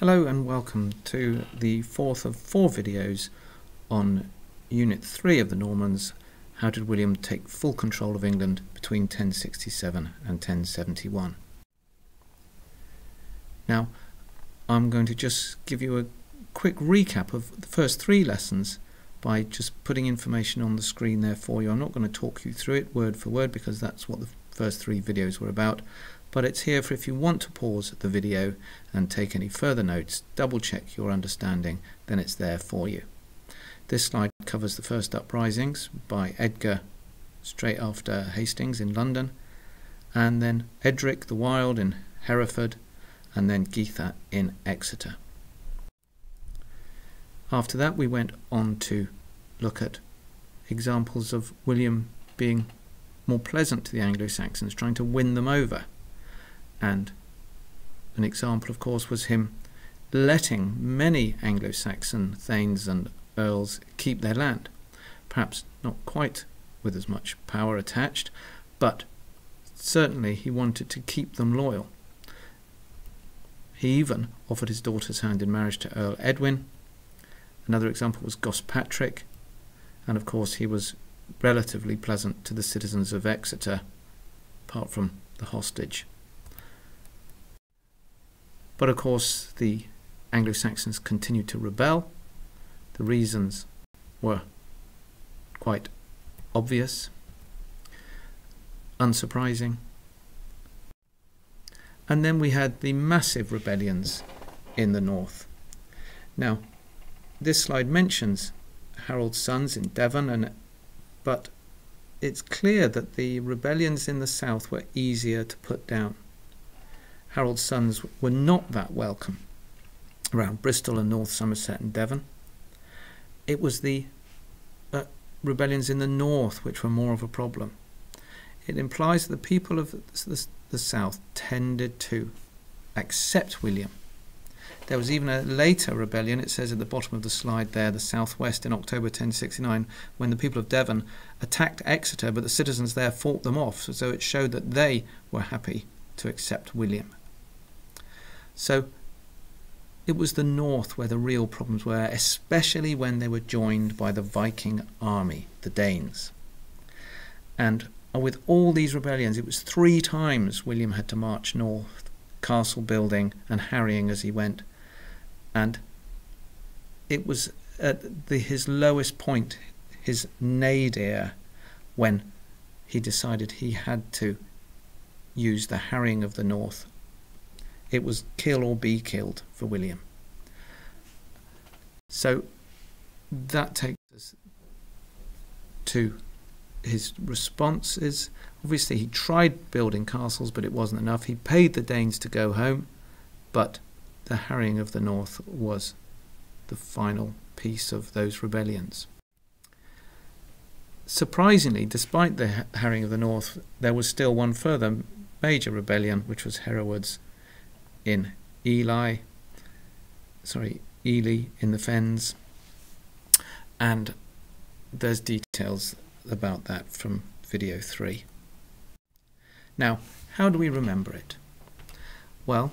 Hello and welcome to the fourth of four videos on Unit 3 of the Normans, How did William take full control of England between 1067 and 1071. Now I'm going to just give you a quick recap of the first three lessons by just putting information on the screen there for you. I'm not going to talk you through it word for word because that's what the first three videos were about but it's here for if you want to pause the video and take any further notes, double check your understanding, then it's there for you. This slide covers the first uprisings by Edgar straight after Hastings in London, and then Edric the Wild in Hereford, and then Gytha in Exeter. After that we went on to look at examples of William being more pleasant to the Anglo-Saxons, trying to win them over. And an example, of course, was him letting many Anglo Saxon thanes and earls keep their land. Perhaps not quite with as much power attached, but certainly he wanted to keep them loyal. He even offered his daughter's hand in marriage to Earl Edwin. Another example was Gospatric, and of course he was relatively pleasant to the citizens of Exeter, apart from the hostage. But of course, the Anglo Saxons continued to rebel. The reasons were quite obvious, unsurprising. And then we had the massive rebellions in the north. Now, this slide mentions Harold's sons in Devon, and but it's clear that the rebellions in the south were easier to put down. Harold's sons were not that welcome around Bristol and North Somerset and Devon. It was the uh, rebellions in the north which were more of a problem. It implies that the people of the, the south tended to accept William. There was even a later rebellion, it says at the bottom of the slide there, the southwest in October 1069, when the people of Devon attacked Exeter, but the citizens there fought them off, so it showed that they were happy to accept William. So it was the north where the real problems were, especially when they were joined by the Viking army, the Danes. And with all these rebellions, it was three times William had to march north, castle building and harrying as he went. And it was at the, his lowest point, his nadir, when he decided he had to use the harrying of the north it was kill or be killed for William. So that takes us to his response is obviously he tried building castles but it wasn't enough. He paid the Danes to go home but the harrying of the north was the final piece of those rebellions. Surprisingly, despite the harrying of the north, there was still one further major rebellion, which was Hereward's in Ely, sorry, Ely in the Fens, and there's details about that from video 3. Now, how do we remember it? Well,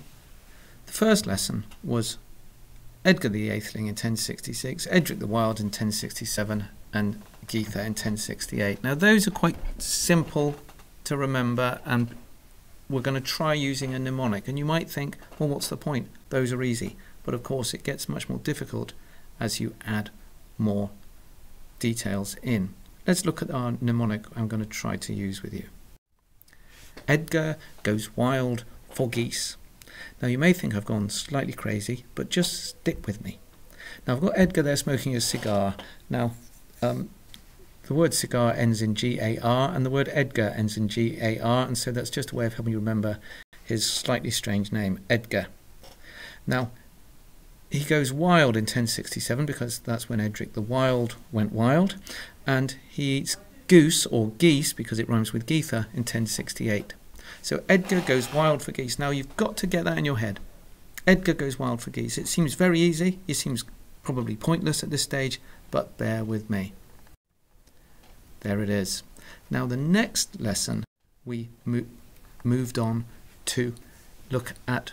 the first lesson was Edgar the Atheling in 1066, Edric the Wild in 1067, and Gytha in 1068. Now, those are quite simple to remember and we're going to try using a mnemonic. And you might think, well, what's the point? Those are easy. But of course, it gets much more difficult as you add more details in. Let's look at our mnemonic I'm going to try to use with you. Edgar goes wild for geese. Now you may think I've gone slightly crazy, but just stick with me. Now I've got Edgar there smoking a cigar. Now um, the word cigar ends in G-A-R and the word Edgar ends in G-A-R and so that's just a way of helping you remember his slightly strange name, Edgar. Now, he goes wild in 1067 because that's when Edric the Wild went wild and he eats goose or geese because it rhymes with Gytha in 1068. So Edgar goes wild for geese. Now you've got to get that in your head. Edgar goes wild for geese. It seems very easy. It seems probably pointless at this stage, but bear with me. There it is. Now the next lesson we mo moved on to look at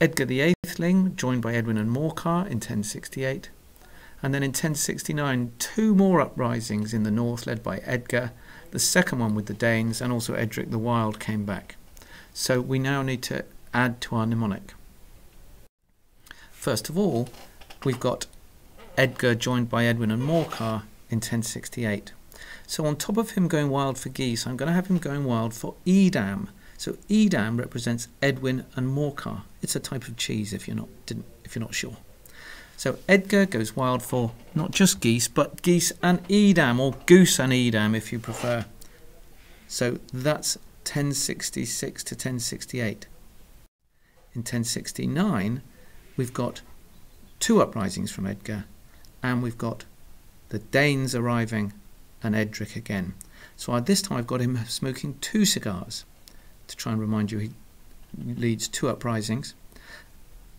Edgar the Eighth Aisling, joined by Edwin and Morcar in 1068. And then in 1069, two more uprisings in the north led by Edgar, the second one with the Danes, and also Edric the Wild came back. So we now need to add to our mnemonic. First of all, we've got Edgar joined by Edwin and Morcar in 1068. So on top of him going wild for geese, I'm going to have him going wild for Edam. So Edam represents Edwin and Morcar. It's a type of cheese if you're not didn't if you're not sure. So Edgar goes wild for not just geese, but geese and Edam, or goose and Edam if you prefer. So that's 1066 to 1068. In 1069, we've got two uprisings from Edgar, and we've got the Danes arriving and Edric again. So this time I've got him smoking two cigars to try and remind you he leads two uprisings.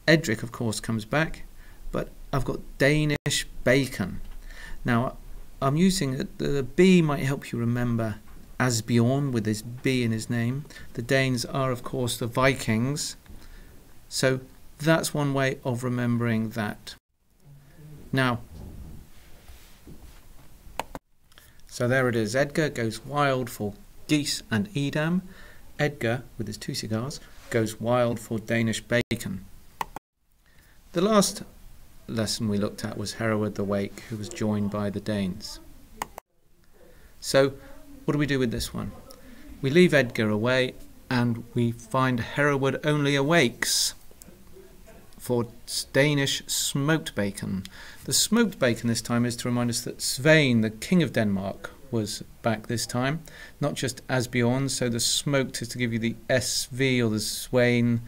Edric, of course, comes back, but I've got Danish bacon. Now, I'm using the, the B might help you remember Asbjorn with his B in his name. The Danes are, of course, the Vikings. So that's one way of remembering that. Now, So there it is. Edgar goes wild for geese and Edam. Edgar, with his two cigars, goes wild for Danish bacon. The last lesson we looked at was Hereward the Wake, who was joined by the Danes. So, what do we do with this one? We leave Edgar away and we find Hereward only awakes for Danish smoked bacon. The smoked bacon this time is to remind us that Svein, the King of Denmark, was back this time, not just Asbjorn. So the smoked is to give you the SV or the Swain,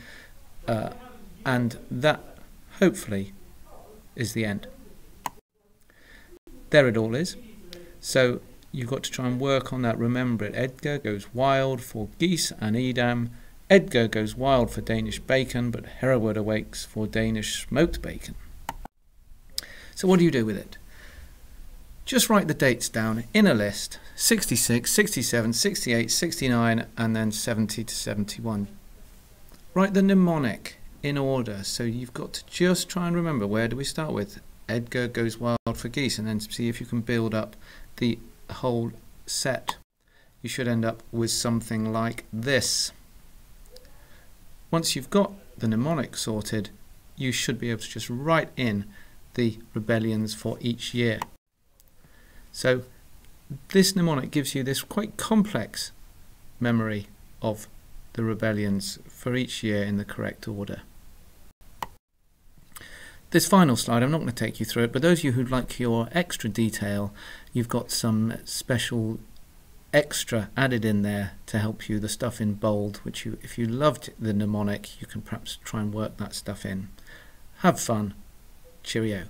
uh, and that hopefully is the end. There it all is. So you've got to try and work on that. Remember it. Edgar goes wild for geese and Edam. Edgar goes wild for Danish bacon, but Hereward awakes for Danish smoked bacon. So what do you do with it? Just write the dates down in a list 66, 67, 68, 69, and then 70 to 71. Write the mnemonic in order. So you've got to just try and remember where do we start with? Edgar goes wild for geese, and then see if you can build up the whole set. You should end up with something like this. Once you've got the mnemonic sorted, you should be able to just write in the rebellions for each year. So this mnemonic gives you this quite complex memory of the rebellions for each year in the correct order. This final slide, I'm not going to take you through it, but those of you who'd like your extra detail, you've got some special extra added in there to help you, the stuff in bold, which you, if you loved the mnemonic, you can perhaps try and work that stuff in. Have fun. Cheerio.